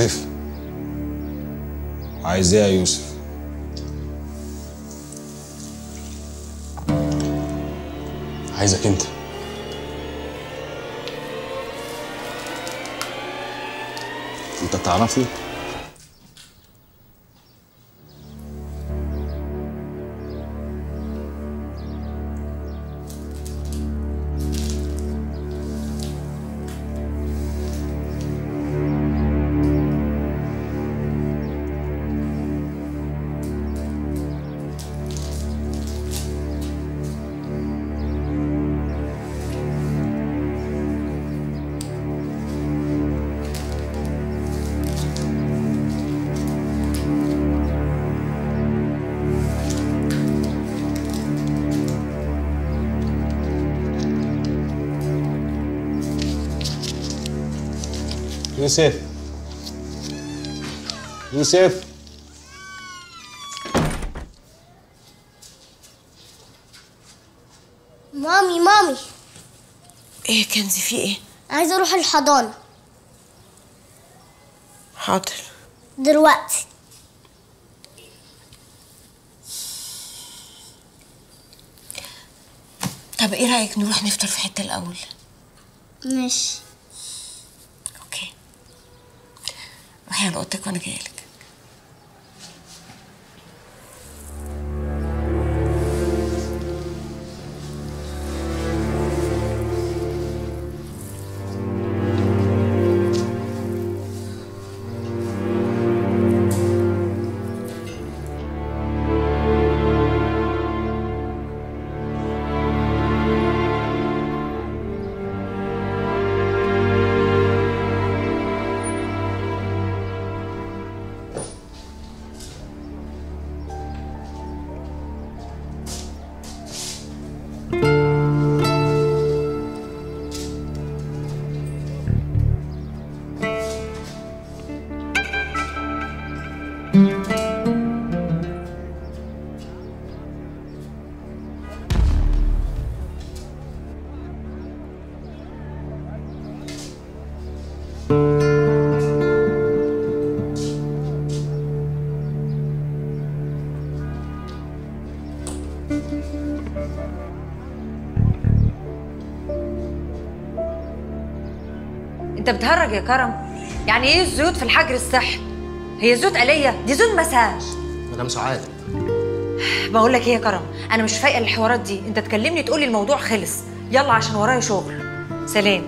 يوسف عايز إيه يا يوسف؟ عايزك انت انت تعرفه؟ يوسف. يوسف. مامي مامي. إيه يا كنزي في إيه؟ عايزة أروح الحضانة. حاضر. دلوقتي. طب إيه رأيك نروح نفطر في حتة الأول؟ ماشي. روحي على اوضتك وأنا جايلك بتهرج يا كرم؟ يعني إيه الزيوت في الحجر الصحي هي زيوت آلية؟ دي زيوت مساج. مدام سعاد. بقول لك إيه يا كرم؟ أنا مش فايقة الحوارات دي. أنت تكلمني تقولي الموضوع خلص. يلا عشان ورايا شغل. سلام.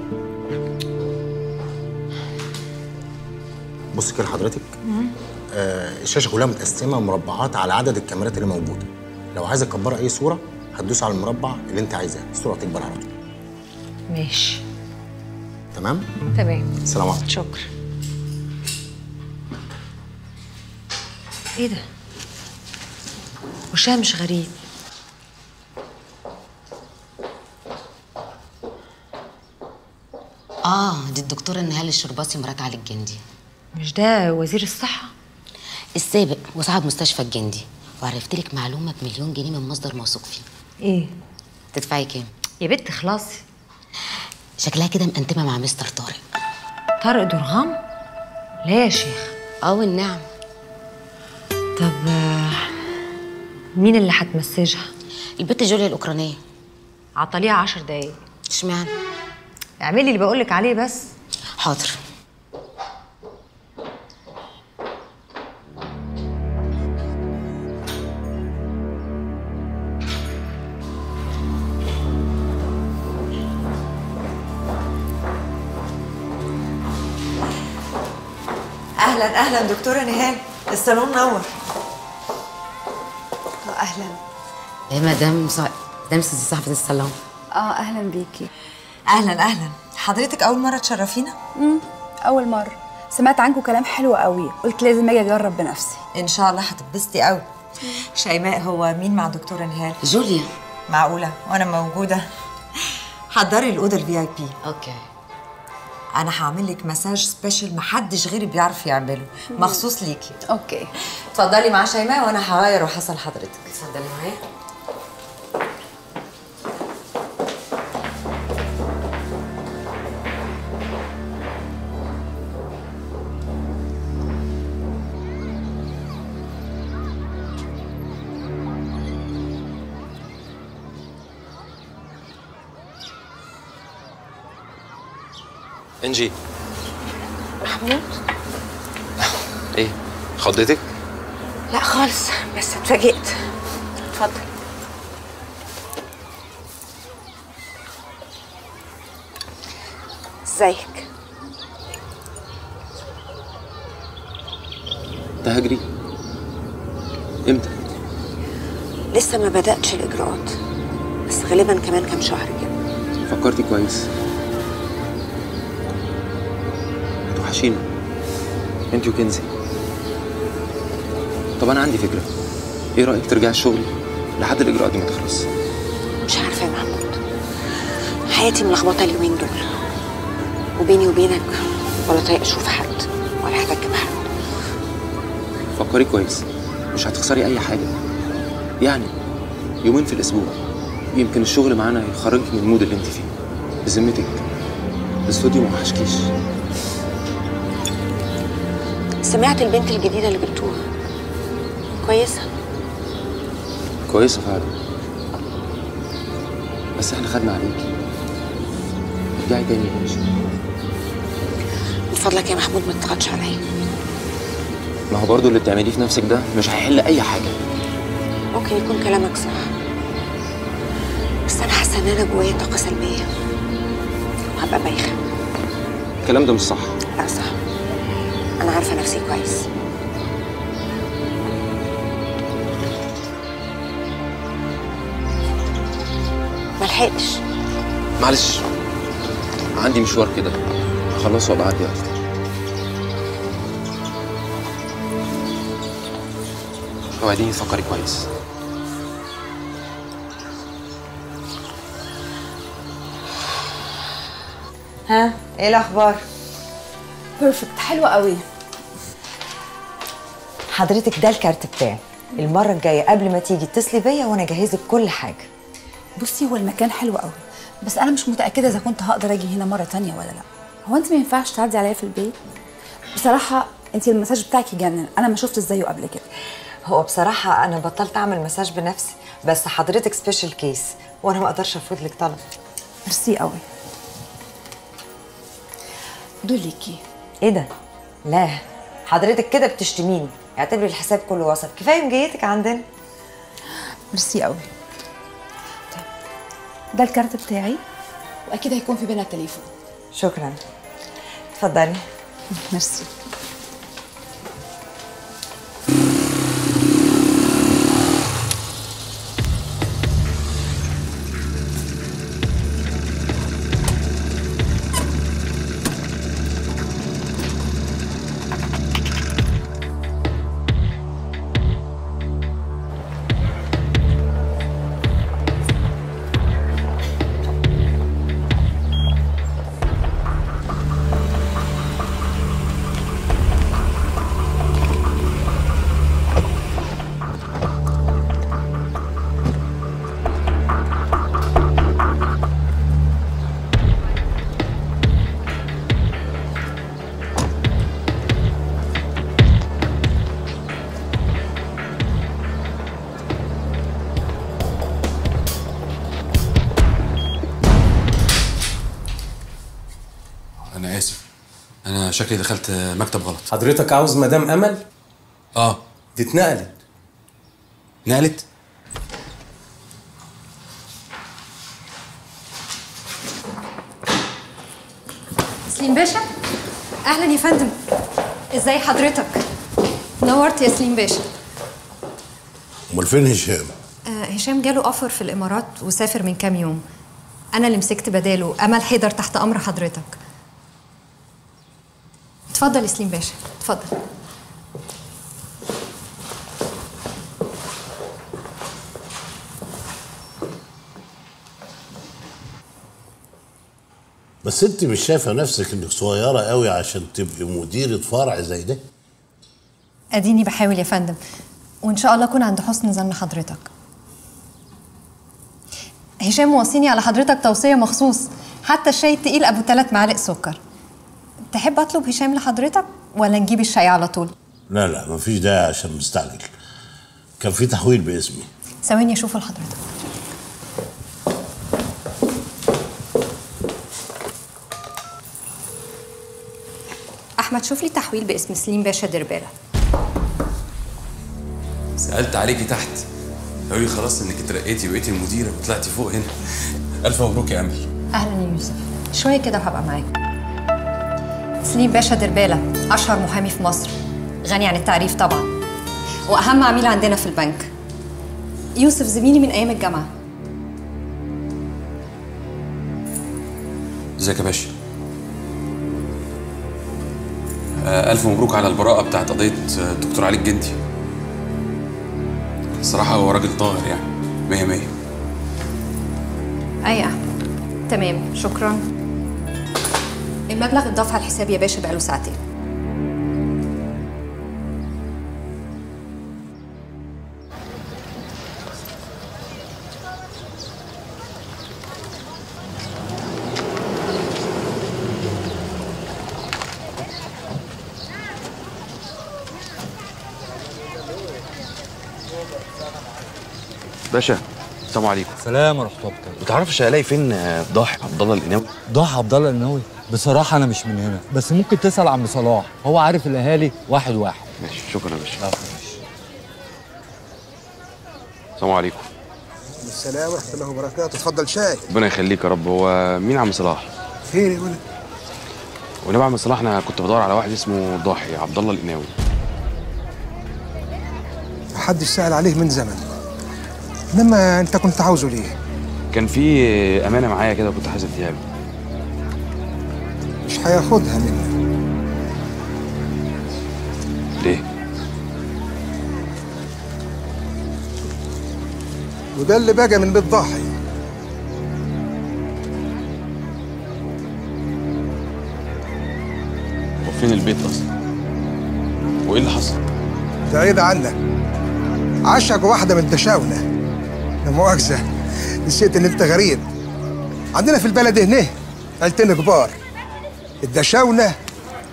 بص كده حضرتك. آه الشاشة كلها متقسمة مربعات على عدد الكاميرات اللي موجودة. لو عايزه تكبري أي صورة هتدوس على المربع اللي أنت عايزاه. الصورة هتكبر على طول. ماشي. تمام؟ تمام. سلام عليكم. شكرا إيه ده؟ وشها مش غريب. آه دي الدكتورة نهال الشرباصي مرات علي الجندي مش ده وزير الصحة؟ السابق وصاحب مستشفى الجندي. وعرفت لك معلومة بمليون جنيه من مصدر موثوق فيه. إيه؟ تدفعي كام؟ يا بنت خلاصي شكلها كده مقنتمه مع مستر طارق. طارق درغام لا يا شيخ؟ آه والنعم. طب مين اللي هتمسجها؟ البت جوليا الأوكرانية. عطليها عشر دقايق. اشمعنى؟ اعملي اللي بقولك عليه بس. حاضر. أهلا دكتورة نهال الصالون نور. آه أهلا. يا مدام. مدام سيدي صاحبة الصالون. آه أهلا بيكي. أهلا أهلا. حضرتك أول مرة تشرفينا؟ امم أول مرة. سمعت عنكم كلام حلو قوي. قلت لازم أجي أجرب بنفسي. إن شاء الله هتتبسطي قوي. شيماء هو مين مع دكتورة نهال جوليا. معقولة؟ وأنا موجودة. حضري الأوضة ال VIP okay. أنا هعمل لك مساج special محدش غيري بيعرف يعمله. مخصوص ليكي. okay. اتفضلي مع شيماء وأنا هغير وأحصل حضرتك. اتفضلي معايا. انجي محمود؟ إيه خضتك؟ لا خالص بس اتفاجئت. اتفضل. إزيك؟ تهاجري إمتى؟ لسه ما بدأتش الإجراءات بس غالبا كمان كام شهر كده. فكرتي كويس. هتوحشيني انت وكنزي. طب أنا عندي فكرة. إيه رأيك ترجعي الشغل لحد الإجراءات دي ما تخلص؟ مش عارفة يا محمود. حياتي ملخبطة اليومين دول. وبيني وبينك ولا طايق أشوف حد ولا أحتك بحد فكري كويس. مش هتخسري أي حاجة. يعني يومين في الأسبوع. يمكن الشغل معانا يخرجك من المود اللي انت فيه. بذمتك. الاستوديو ما وحشكيش. سمعت البنت الجديدة اللي جبتوها كويسة. كويسة فعلا. بس إحنا خدنا عليكي. ارجعي تاني يا باشا. من فضلك يا محمود ما تضغطش عليا. ما هو برضو اللي بتعمليه في نفسك ده مش هيحل أي حاجة. ممكن يكون كلامك صح. بس أنا حاسة إن أنا جوايا طاقة سلبية. وهبقى بايخة. الكلام ده مش صح. لا صح. أنا عارفة نفسي كويس. ملحقتش معلش. عندي مشوار كده. هخلصه وابقى اعدي عليك اوعديني تفكري كويس. ها؟ إيه الأخبار؟ بيرفكت حلوة قوي. حضرتك ده الكارت بتاعي. المرة الجاية قبل ما تيجي اتصلي بيا وأنا اجهزك كل حاجة. بصي هو المكان حلو قوي بس أنا مش متأكدة إذا كنت هقدر أجي هنا مرة تانية ولا لأ. هو أنت ما ينفعش تعدي عليا في البيت؟ بصراحة أنت المساج بتاعك يجنن. أنا ما شفتش زيه قبل كده. هو بصراحة أنا بطلت أعمل مساج بنفسي بس حضرتك special case وأنا ما أقدرش ارفض لك طلب. ميرسي قوي. دول ليكي. إيه ده؟ لا حضرتك كده بتشتميني. اعتبري الحساب كله وصل كفاية مجيتك عندنا. ميرسي قوي. طيب. ده الكارت بتاعي. وأكيد هيكون في بينا التليفون شكرا. اتفضلي. ميرسي. شكلي دخلت مكتب غلط. حضرتك عاوز مدام أمل؟ آه. دي اتنقلت. نقلت سليم باشا؟ أهلا يا فندم. إزاي حضرتك؟ نورت يا سليم باشا. أمال فين هشام؟ آه هشام جاله اوفر في الإمارات وسافر من كام يوم. أنا اللي مسكت بداله. أمل حيدر تحت أمر حضرتك. اتفضل يا سليم باشا اتفضل. بس انت مش شايفة نفسك انك صغيرة قوي عشان تبقي مديرة فرع زي ده؟ اديني بحاول يا فندم وان شاء الله اكون عند حسن ظن حضرتك. هشام وصيني على حضرتك توصية مخصوص حتى الشاي التقيل أبو ثلاث معالق سكر. تحب أطلب هشام لحضرتك ولا نجيب الشاي على طول؟ لا لا مفيش داعي عشان مستعجل. كان في تحويل باسمي. ثواني اشوفه لحضرتك أحمد شوف لي تحويل باسم سليم باشا دربالة سألت عليكي تحت. قالوا لي خلاص إنك اترقيتي وبقيتي المديرة وطلعتي فوق هنا. ألف مبروك يا أمل. أهلا يا يوسف. شوية كده وهبقى معاك سليم باشا دربالة أشهر محامي في مصر. غني عن التعريف طبعا. وأهم عميل عندنا في البنك. يوسف زميلي من أيام الجامعة. إزيك يا باشا؟ آه، ألف مبروك على البراءة بتاعت قضية آه، الدكتور علي الجندي. الصراحة هو راجل طاهر يعني. مية مية. أحمد. تمام. شكرا. المبلغ اتضاف على الحساب يا باشا بقاله ساعتين. باشا السلام عليكم. سلام ورحمة الله وبركاته. ما تعرفش ألاقي فين ضاحي عبد الله القناوي ضحى عبد الله النووي بصراحة أنا مش من هنا بس ممكن تسأل عم صلاح. هو عارف الأهالي واحد واحد. ماشي شكرا يا باشا. السلام عليكم. السلام ورحمة الله وبركاته. اتفضل شاي. ربنا يخليك يا رب. هو مين عم صلاح؟ خير يا ولد. ونبع عم صلاح أنا كنت بدور على واحد اسمه ضاحي عبد الله القناوي محدش سأل عليه من زمن إنما أنت كنت عاوزه ليه؟ كان في أمانة معايا كده كنت اديها له مش هياخدها منك ليه؟ وده اللي بقى من بيت ضاحي هو فين البيت أصلا؟ وإيه اللي حصل؟ بعيد عنك. عشق واحدة من الدشاونة لا مؤاخذة نسيت إن أنت غريب. عندنا في البلد هنا عيلتين كبار. الدشاونة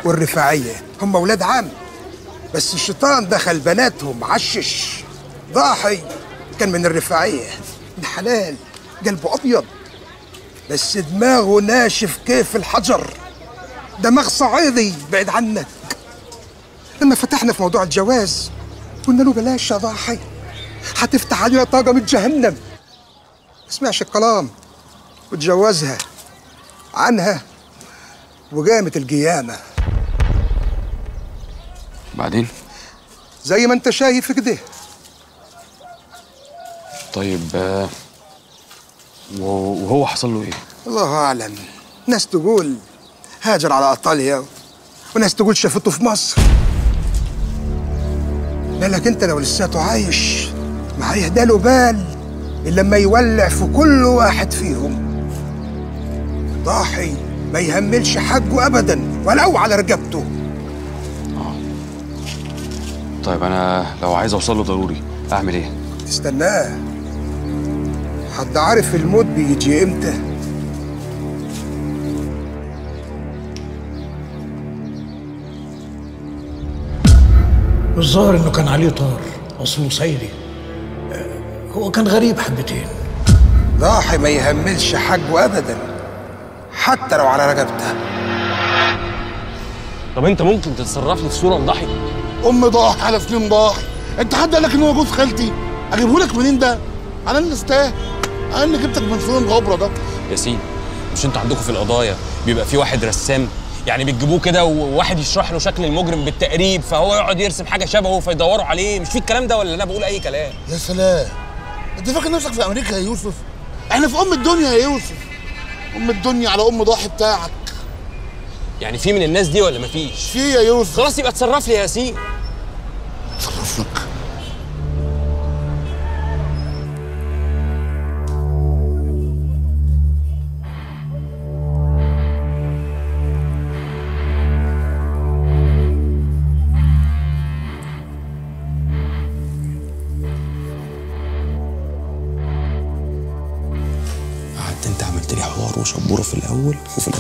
والرفاعية. هم ولاد عم بس الشيطان دخل بناتهم عشش ضاحي كان من الرفاعية. ده حلال قلبه أبيض. بس دماغه ناشف كيف الحجر. دماغ صعيدي بعيد عنك. لما فتحنا في موضوع الجواز قلنا له بلاش يا ضاحي. هتفتح علينا طاقة من جهنم. ما سمعش الكلام وتجوزها. عنها. وقامت القيامة بعدين؟ زي ما انت شايف كده. طيب آه، وهو حصل له إيه؟ الله أعلم. ناس تقول هاجر على إيطاليا وناس تقول شافته في مصر. بالك انت لو لساته عايش ما هيهدى له بال إلا لما يولع في كل واحد فيهم. ضاحي. ما يهملش حقه ابدا ولو على رقبته. طيب أنا لو عايز أوصل له ضروري أعمل إيه؟ تستناه حد عارف الموت بيجي إمتى؟ الظاهر إنه كان عليه طار أصله صعيدي آه، هو كان غريب حبتين. ضاحي ما يهملش حقه ابدا. حتى لو على رقبته طب انت ممكن تتصرف لي في صورة لضحي أم ضاحي على سنين ضاحي. أنت حد قال لك إن هو جوز خالتي؟ أجيبه لك منين ده؟ أنا اللي استاه أنا اللي جبتك من فين غبره ده. ياسين مش أنتوا عندكم في القضايا بيبقى في واحد رسام؟ يعني بتجيبوه كده وواحد يشرح له شكل المجرم بالتقريب فهو يقعد يرسم حاجة شبهه فيدوروا عليه؟ مش في الكلام ده ولا أنا بقول أي كلام؟ يا سلام. أنت فاكر نفسك في أمريكا يا يوسف؟ إحنا في أم الدنيا يا يوسف. أم الدنيا على أم ضاحي بتاعك. يعني في من الناس دي ولا مفيش في يا يوسف. خلاص يبقى اتصرف لي يا ياسين.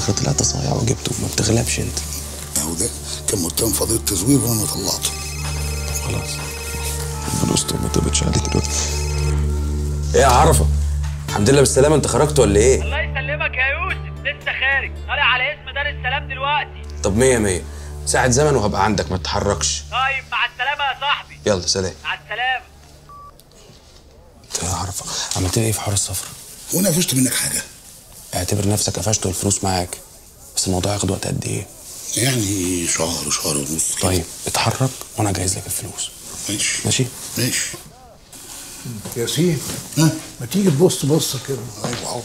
الآخر طلعت صايع وجبته. ما بتغلبش أنت. أهو ده. كان متهم قضيه تزوير وأنا طلعته. خلاص. الفلوس ما تبتش عليك دلوقتي. إيه يا عرفة؟ الحمد لله بالسلامة. أنت خرجت ولا إيه؟ الله يسلمك يا يوسف. لسه خارج. طالع على اسم دار السلام دلوقتي. طب مية مية. ساعة زمن وهبقى عندك. ما تتحركش. طيب مع السلامة يا صاحبي. يلا سلام. مع السلامة. أنت يا عرفة عملت لي إيه في حوار السفر؟ وأنا قفشت منك حاجة؟ اعتبر نفسك قفشت والفلوس معاك. بس الموضوع هياخد وقت قد إيه؟ يعني شهر شهر ونص طيب اتحرك وأنا جاهز لك الفلوس. ماشي. ماشي؟ ماشي. ياسين ما تيجي تبص بصه كده. أيوه حاضر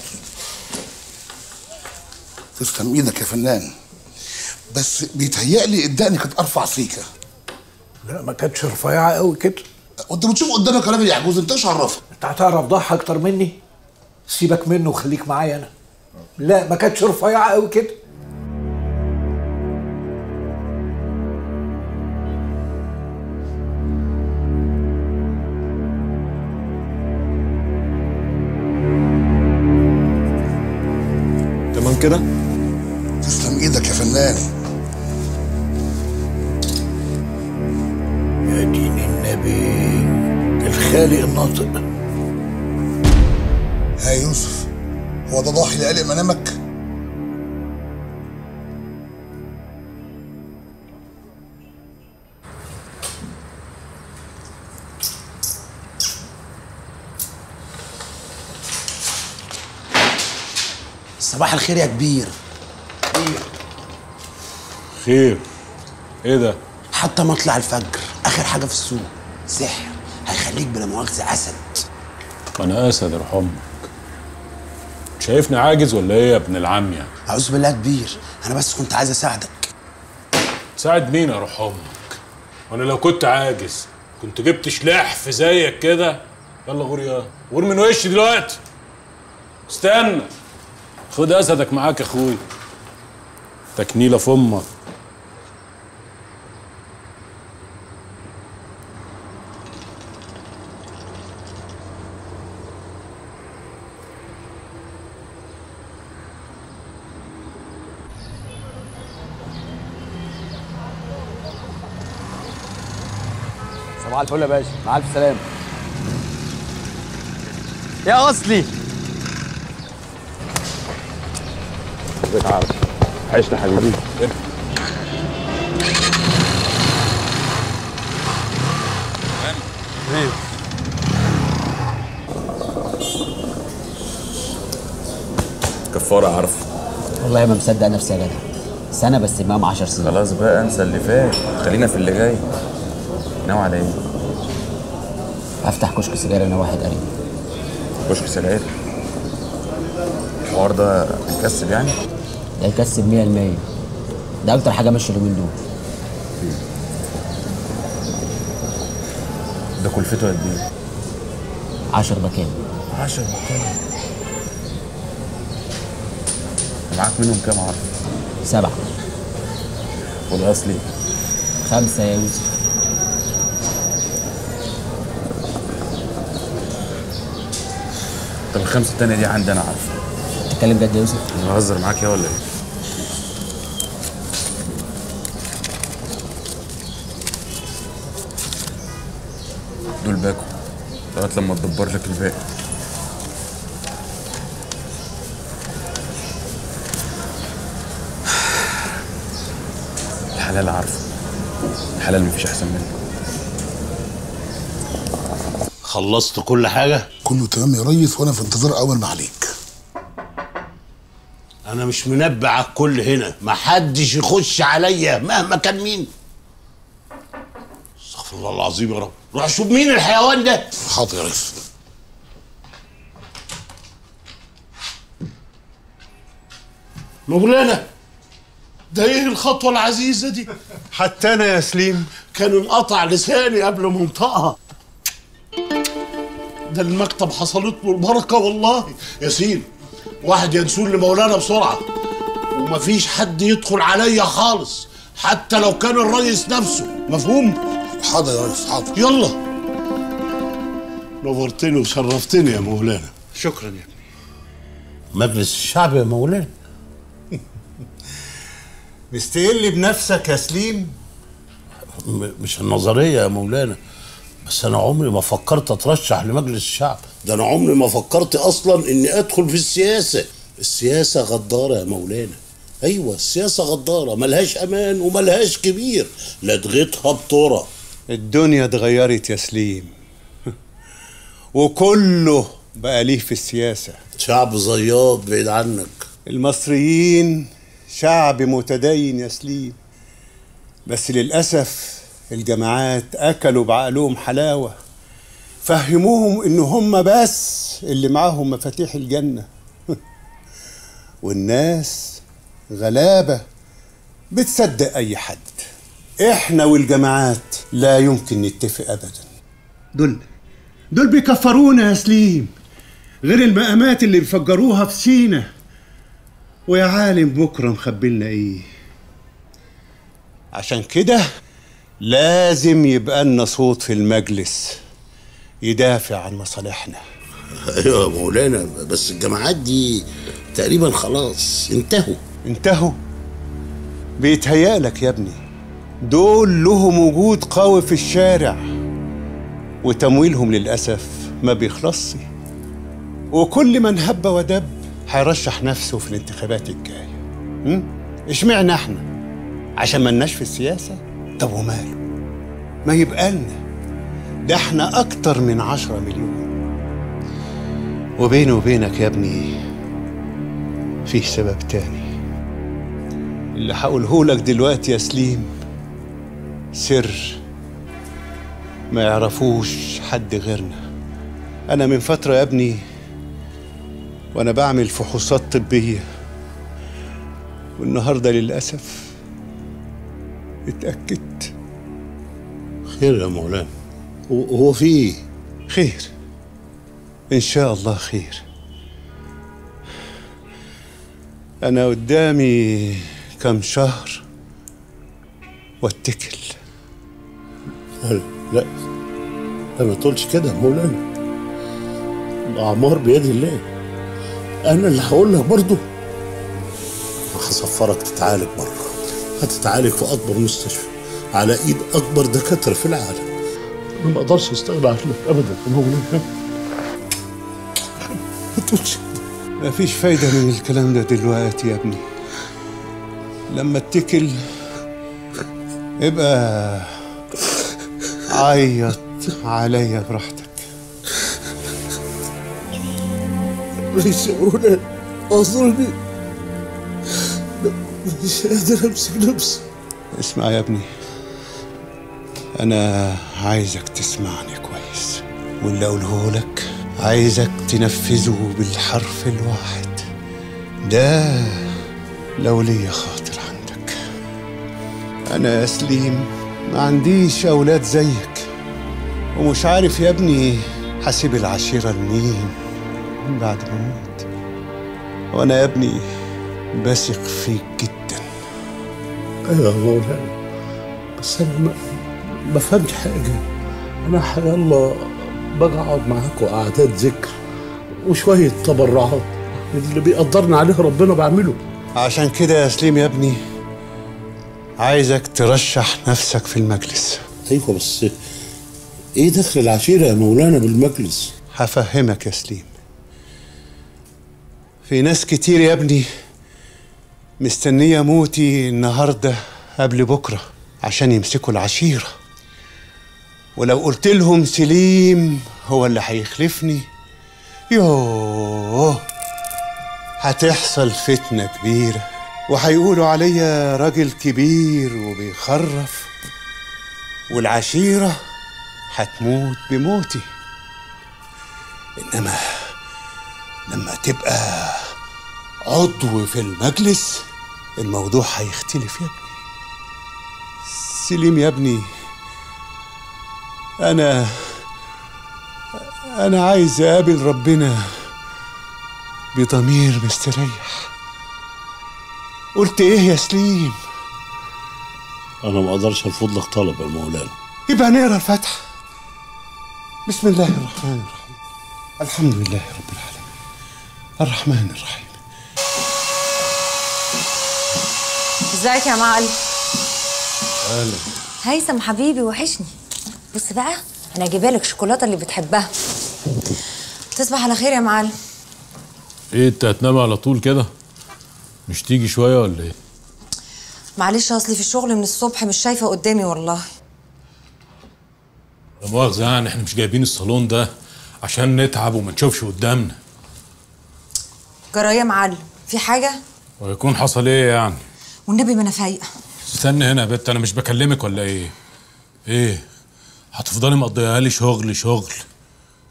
تسلم إيدك يا فنان. بس بيتهيألي الدقن كانت أرفع سيكة. لا ما كانتش رفيعة قوي كده. وانت بتشوف قدامك راجل يعجوز أنت إيش عرفك أنت هتعرف ضحى أكتر مني؟ سيبك منه وخليك معايا أنا. لا ما كانتش رفيعة قوي كده. تمام كده؟ تسلم إيدك يا فنان. يا دين النبي الخالق الناطق. يا يوسف. هو ده ضاحي اللي قلق منامك؟ صباح الخير يا كبير. خير. إيه ده؟ حتى مطلع الفجر. آخر حاجة في السوق. سحر. هيخليك بلا مؤاخذة أسد. أنا أسد ارحم أمك شايفني عاجز ولا إيه يا ابن العم يعني؟ أعوذ بالله كبير. أنا بس كنت عايز أساعدك. تساعد مين أروح أمك؟ وأنا لو كنت عاجز كنت جبت شلاحف زيك كده. يلا غور يا غور من وشي دلوقتي. استنى. خد أسدك معاك يا أخوي. تكنيله في أمك. صباح الفل يا باشا. مع ألف سلامة. يا أصلي. ازيك عارف عشنا حبيبي كفارة عارف. والله ما مصدق نفسي يا جدع سنة بس امام 10 سنين. خلاص بقى انسى اللي فات. خلينا في اللي جاي. ناوي على إيه؟ أفتح كشك سجاير أنا واحد قريب. كشك سجاير؟ الحوار ده هيكسب يعني؟ ده يكسب 100% ده أكتر حاجة ماشية اليومين دول. ده كلفته قد إيه؟ 10 مكان 10 مكان معاك منهم كام عارف؟ سبعة. والأصلي؟ خمسة يا يوسف. الخمسة التانية دي عندي أنا عارف تتكلم جد يا يوسف؟ أنا بهزر معاك يا ولا إيه؟ دول باكو. لغاية لما تدبر لك الباقي. الحلال عارفه. الحلال مفيش أحسن منه. خلصت كل حاجة؟ كله تمام يا ريس وأنا في انتظار أول ما عليك. أنا مش منبه على الكل هنا. محدش يخش عليا مهما كان مين. استغفر الله العظيم يا رب. روح شوف مين الحيوان ده. حاضر يا ريس. مولانا ده إيه الخطوة العزيزة دي؟ حتى أنا يا سليم. كان انقطع لساني قبل ما انطقها ده المكتب حصلت له البركة والله. ياسين واحد ينسون لمولانا بسرعة. ومفيش حد يدخل عليا خالص حتى لو كان الريس نفسه. مفهوم؟ حاضر يا ريس حاضر. يلا. نورتني وشرفتني يا مولانا. شكرا يا أبني. مجلس الشعب يا مولانا. مستقل بنفسك يا سليم؟ م- مش النظرية يا مولانا. بس أنا عمري ما فكرت أترشح لمجلس الشعب. ده أنا عمري ما فكرت أصلا إني أدخل في السياسة. السياسة غدارة يا مولانا. أيوه السياسة غدارة. ملهاش أمان وملهاش كبير. لدغتها بطرة الدنيا اتغيرت يا سليم. وكله بقى ليه في السياسة. شعب زياط بعيد عنك. المصريين شعب متدين يا سليم. بس للأسف الجماعات أكلوا بعقلهم حلاوة فهموهم إن هم بس اللي معاهم مفاتيح الجنة. والناس غلابة بتصدق أي حد. إحنا والجماعات لا يمكن نتفق أبدا. دول دول بيكفرونا يا سليم غير المقامات اللي بيفجروها في سينا. ويا عالم بكرة مخبلنا إيه؟ عشان كده لازم يبقى لنا صوت في المجلس يدافع عن مصالحنا. أيوه يا مولانا بس الجماعات دي تقريبا خلاص انتهوا. انتهوا؟ بيتهيألك يا ابني دول لهم وجود قوي في الشارع وتمويلهم للأسف ما بيخلصش. وكل من هب ودب هيرشح نفسه في الانتخابات الجاية. م? اشمعنى إحنا؟ عشان ملناش في السياسة؟ طب وماله؟ ما يبقى لنا ده إحنا أكتر من عشرة مليون. وبيني وبينك يا ابني فيه سبب تاني. اللي هقوله لك دلوقتي يا سليم سر. ما يعرفوش حد غيرنا. أنا من فترة يا ابني وأنا بعمل فحوصات طبية. والنهاردة للأسف اتأكدت. خير يا مولانا. هو في إيه خير. إن شاء الله خير. أنا قدامي كم شهر واتكل. لا لا. لا ما تقولش كده مولانا. الأعمار بيد الله. أنا اللي هقول لك برضه هسفرك تتعالج بره هتتعالج في أكبر مستشفى على إيد أكبر دكاترة في العالم. أنا ما أقدرش أستغنى عنك ابدا. يا مولانا ما تقولش. مفيش فايدة من الكلام ده دلوقتي يا ابني. لما اتكل ابقى عيط عليا براحتك. مولانا اعذرني مش قادر امسك نفسي اسمع يا ابني. أنا عايزك تسمعني كويس. واللي اقوله لك عايزك تنفذه بالحرف الواحد. ده لو ليا خاطر عندك. أنا يا سليم ما عنديش أولاد زيك. ومش عارف يا ابني هسيب العشيرة لمين بعد ما أموت. وأنا يا ابني بثق فيك جدا. أيوه يا مولانا بس أنا ما فهمت حاجة. أنا حيالله باجي اقعد معاكم قعدات ذكر وشوية تبرعات. اللي بيقدرنا عليه ربنا بعمله. عشان كده يا سليم يا ابني عايزك ترشح نفسك في المجلس. أيوه بس إيه دخل العشيرة يا مولانا بالمجلس؟ هفهمك يا سليم. في ناس كتير يا ابني مستنية موتي النهاردة قبل بكرة عشان يمسكوا العشيرة. ولو قلت لهم سليم هو اللي هيخلفني يوه هتحصل فتنة كبيرة. وهيقولوا عليا راجل كبير وبيخرف والعشيرة هتموت بموتي. إنما لما تبقى عضو في المجلس الموضوع هيختلف يا ابني. سليم يا ابني أنا أنا عايز أقابل ربنا بضمير مستريح. قلت إيه يا سليم؟ أنا ما أقدرش أرفض لك طلب يا مولانا. يبقى نقرأ الفاتحة. بسم الله الرحمن الرحيم. الحمد لله رب العالمين. الرحمن الرحيم. ازيك يا معلم؟ أهلا. هيثم حبيبي وحشني. بص بقى أنا جايبة لك شوكولاته اللي بتحبها. تصبح على خير يا معلم. إيه أنت هتنام على طول كده؟ مش تيجي شوية ولا إيه؟ معلش أصلي في الشغل من الصبح مش شايفة قدامي والله. لا مؤاخذة يعني إحنا مش جايبين الصالون ده عشان نتعب وما نشوفش قدامنا. جرى يا معلم في حاجة؟ ويكون حصل إيه يعني؟ والنبي ما أنا فايقة. استنى هنا يا بت أنا مش بكلمك ولا إيه؟ إيه؟ هتفضلي مقضيها لي شغل شغل.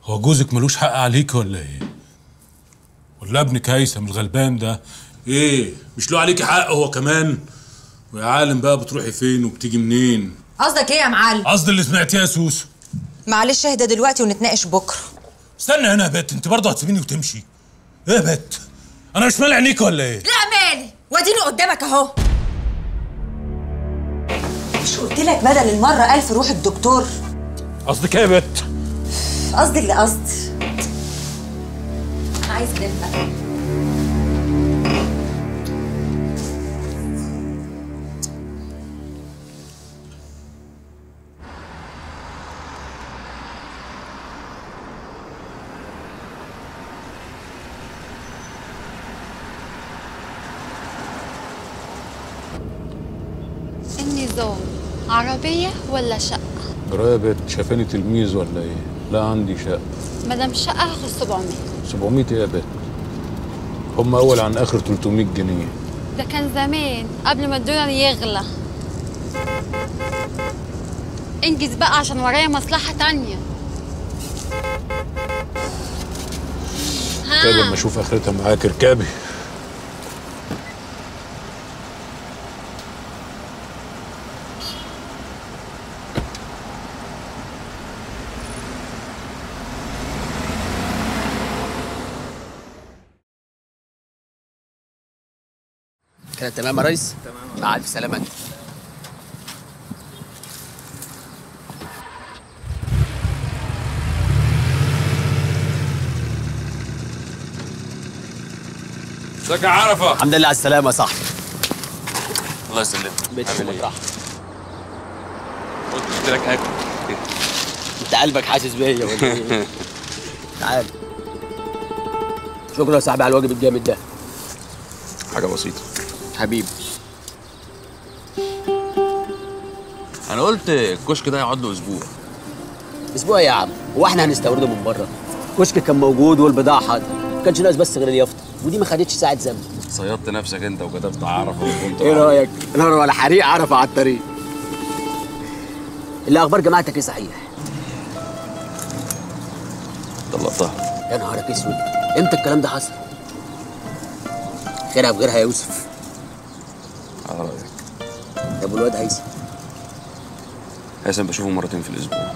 هو جوزك ملوش حق عليك ولا إيه؟ ولا ابنك هيثم الغلبان ده؟ إيه؟ مش له عليكي حق هو كمان؟ ويا عالم بقى بتروحي فين وبتيجي منين؟ قصدك إيه يا معلم؟ قصدي اللي سمعتيه يا سوسو معلش اهدى دلوقتي ونتناقش بكرة. استنى هنا يا بت أنت برضه هتسيبيني وتمشي. إيه يا بت؟ أنا مش مالي عينيك ولا إيه؟ لا مالي واديني قدامك أهو. مش قلت لك بدل المرة ألف روح الدكتور. قصدك إيه يا بت؟ قصدي اللي قصد. عايز دقه ولا شقة؟ جرايه يا بت شايفاني تلميذ ولا إيه؟ لا عندي شقة. مدام شقة هاخد 700 700 إيه يا بت هم أول عن آخر 300 جنيه. ده كان زمان قبل ما الدولار يغلى. انجز بقى عشان ورايا مصلحة تانية. كده ها؟ لما أشوف آخرتها معاك اركبي. كده تمام يا ريس؟ تمام. مع الف سلامة ازيك يا عرفة؟ الحمد لله على السلامة يا صاحبي. الله يسلمك. بيتك عامل إيه؟ مطرح قلت لك هاكل أنت قلبك حاسس بيا ولا إيه؟ تعال. شكرا يا صاحبي على الواجب الجامد ده. حاجة بسيطة. حبيبي. أنا قلت الكشك ده هيقعد له أسبوع. أسبوع يا عم. هو إحنا هنستورده من بره؟ كشك كان موجود والبضاعة حاضرة. ما كانش ناقص بس غير اليافطة. ودي ما خدتش ساعة زمن صيدت نفسك أنت وكتبت عرفة وكنت إيه رأيك؟ نار ولا حريق عرفة على الطريق. اللي أخبار جماعتك إيه صحيح؟ طلقتها. يا نهارك أسود. إمتى الكلام ده حصل؟ خيرها بغيرها يا يوسف. الواد هيثم هيثم بشوفه مرتين في الأسبوع.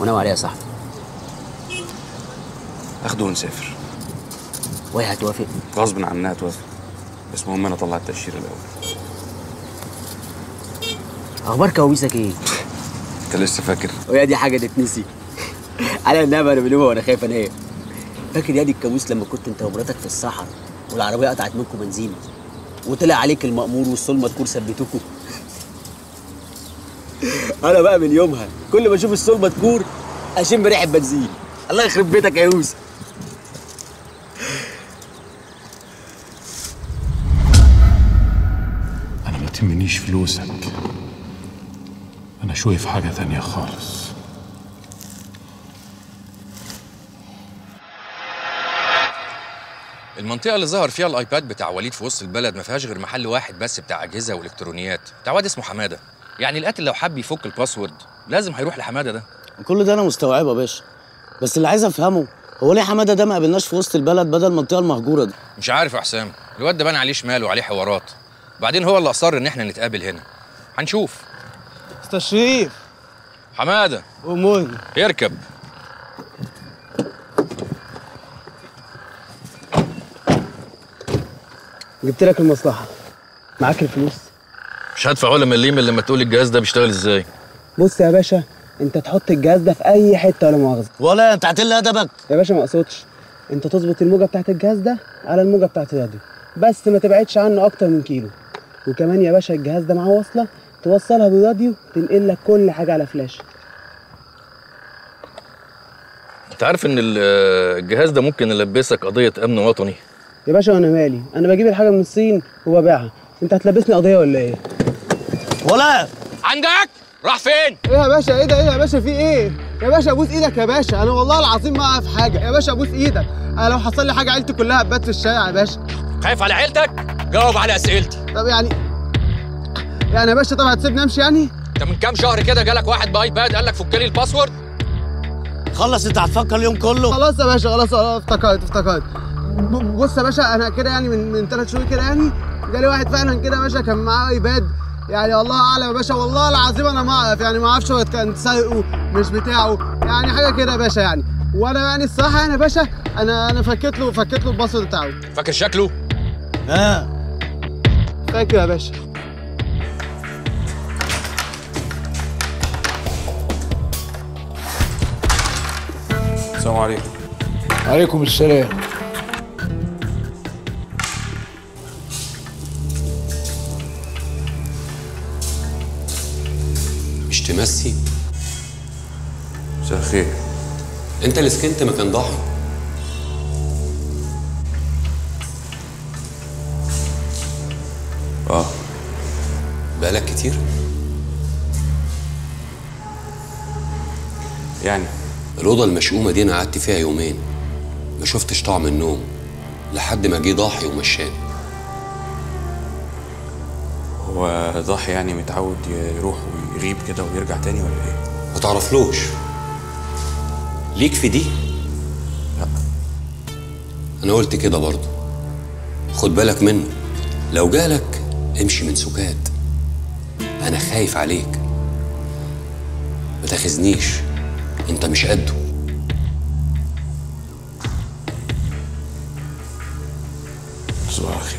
وناوي عليها يا صاحبي. أخده ونسافر. وهي هتوافق؟ غصب عنها توافق بس المهم أنا أطلع التأشيرة الأول. أخبار كوابيسك إيه؟ أنت لسه فاكر؟ وهي دي حاجة تتنسي. على النعمه أنا بلومها وأنا خايف أنام. فاكر يا دي الكابوس لما كنت أنت ومراتك في الصحراء والعربية قطعت منكم بنزين؟ وطلع عليك المأمور والصول مذكور ثبتوكوا أنا بقى من يومها كل ما أشوف الصول مذكور أشم بريحه بنزين. الله يخرب بيتك يا يوسف. أنا ما تهمنيش فلوسك. أنا شوي في حاجة تانية خالص. المنطقة اللي ظهر فيها الآيباد بتاع وليد في وسط البلد ما فيهاش غير محل واحد بس بتاع أجهزة وإلكترونيات بتاع واد اسمه حمادة. يعني القاتل لو حب يفك الباسورد لازم هيروح لحمادة ده. كل ده أنا مستوعبه يا باشا بس اللي عايز أفهمه هو ليه حمادة ده ما قابلناش في وسط البلد بدل المنطقة المهجورة دي؟ مش عارف يا حسام الواد ده بان عليه شمال وعليه حوارات. بعدين هو اللي أصر إن إحنا نتقابل هنا. هنشوف. أستاذ شريف. حمادة. أموري. اركب. جبت لك المصلحة. معاك الفلوس. مش هدفع ولا مليم إلا لما تقول الجهاز ده بيشتغل إزاي. بص يا باشا أنت تحط الجهاز ده في أي حتة ولا مؤاخذة. ولا أنت هتقل أدبك. يا باشا ما أقصدش. أنت تظبط الموجة بتاعت الجهاز ده على الموجة بتاعت الراديو. بس ما تبعدش عنه أكتر من كيلو. وكمان يا باشا الجهاز ده معاه وصلة توصلها بالراديو تنقل لك كل حاجة على فلاش. أنت عارف إن ال- الجهاز ده ممكن يلبسك قضية أمن وطني. يا باشا وأنا مالي. أنا بجيب الحاجة من الصين وببيعها. انت هتلبسني قضية ولا إيه؟ ولا عندك راح فين؟ إيه يا باشا؟ إيه ده؟ إيه يا باشا؟ في إيه؟ يا باشا ابوس إيدك يا باشا. أنا والله العظيم ما اعرف حاجة. يا باشا ابوس إيدك. أنا لو حصل لي حاجة عيلتي كلها هتبات في الشارع يا باشا. خايف على عيلتك؟ جاوب على أسئلتي. طب يعني يعني يا باشا طب هتسيبني امشي يعني؟ انت من كام شهر كده جالك واحد ب iPad قال لك فك لي ال password؟ خلص انت هتفكر اليوم كله؟ خلاص يا باشا خلاص افتكرت افتكرت. بص يا باشا أنا كده يعني من من ثلاث شهور كده يعني جالي واحد فعلا كده يا باشا كان معاه iPad يعني والله أعلم يا باشا والله العظيم أنا ما أعرف يعني ما أعرفش هو كان سرقه مش بتاعه. يعني حاجة كده يا باشا يعني. وأنا يعني الصراحة يعني يا باشا أنا أنا فكيت له فكيت له ال password بتاعه. فاكر شكله؟ آه. فاكر يا باشا. السلام عليكم. عليكم السلام. تمسي مساء الخير. انت اللي سكنت مكان ضاحي آه. بقالك كتير. يعني. الأوضة المشؤومة دي أنا قعدت فيها يومين. ما شفتش طعم النوم. لحد ما جه ضاحي ومشاني. هو ضاحي يعني متعود يروح ويغيب كده ويرجع تاني ولا إيه؟ ما تعرفلوش. ليك في دي؟ لأ. أنا قلت كده برضه. خد بالك منه. لو جالك امشي من سكات. أنا خايف عليك. ما تاخذنيش. أنت مش قده. صباح الخير.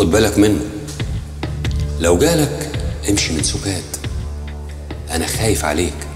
خد بالك منه. لو جالك امشي من سكات أنا خايف عليك.